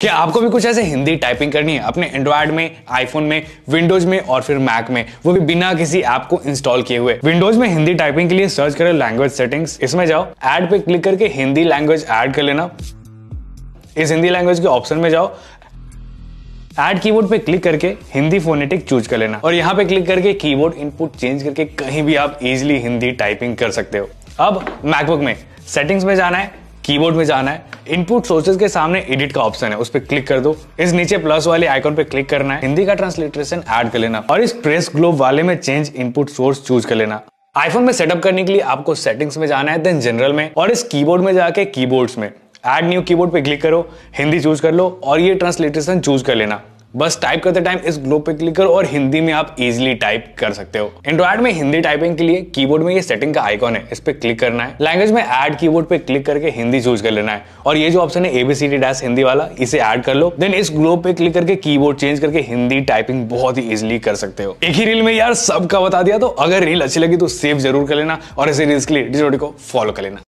क्या आपको भी कुछ ऐसे हिंदी टाइपिंग करनी है, अपने एंड्रॉयड में आईफोन में विंडोज़ में और फिर मैक में, वो भी बिना किसी ऐप को इंस्टॉल किए हुए। विंडोज़ में हिंदी टाइपिंग के लिए सर्च करें लैंग्वेज सेटिंग्स इसमें जाओ ऐड पे क्लिक करके हिंदी लैंग्वेज ऐड कर लेना। इस हिंदी लैंग्वेज के ऑप्शन में जाओ ऐड कीबोर्ड पे क्लिक करके हिंदी फोनेटिक चूज़ कर लेना। और यहाँ पे क्लिक करके कीबोर्ड इनपुट चेंज करके कहीं भी आप इजिली हिंदी टाइपिंग कर सकते हो। अब मैकबुक में सेटिंग्स में जाना है। कीबोर्ड में जाना है। इनपुट सोर्सेज के सामने एडिट का ऑप्शन है, उस पर क्लिक कर दो। इस नीचे प्लस वाले आइकॉन पे क्लिक करना है। हिंदी का ट्रांसलेटरेशन ऐड कर लेना। और इस प्रेस ग्लोब वाले में चेंज इनपुट सोर्स चूज़ कर लेना। आईफोन में सेटअप करने के लिए आपको सेटिंग्स में जाना है, देन जनरल में। और इस कीबोर्ड में जाके कीबोर्ड्स में। एड न्यू कीबोर्ड पे क्लिक करो, हिंदी चूज़ कर लो और ये ट्रांसलेटेशन चूज़ कर लेना। बस टाइप करते टाइम इस ग्लोब पे क्लिक करो और हिंदी में आप इजिली टाइप कर सकते हो। एंड्रॉइड में हिंदी टाइपिंग के लिए कीबोर्ड में ये सेटिंग का आइकॉन है, इस पे क्लिक करना है। लैंग्वेज में ऐड कीबोर्ड पे क्लिक करके हिंदी चूज़ कर लेना है। और ये जो ऑप्शन है एबीसीडी डैश हिंदी वाला, इसे ऐड कर लो। देन इस ग्लोब पे क्लिक करके कीबोर्ड चेंज करके हिंदी टाइपिंग बहुत ही इजिली कर सकते हो। एक ही रील में यार सबका बता दिया तो अगर रील अच्छी लगी तो सेव ज़रूर कर लेना और ऐसे रील्स के लिए को फॉलो कर लेना।